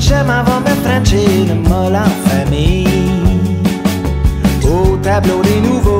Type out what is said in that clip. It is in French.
je m'en vais me franchir le en famille. Au tableau des nouveaux.